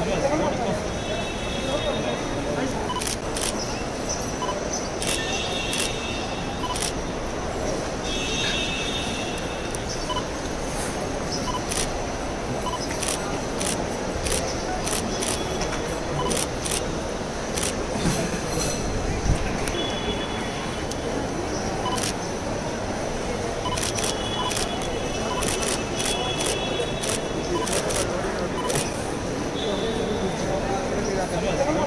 Спасибо. Thank you.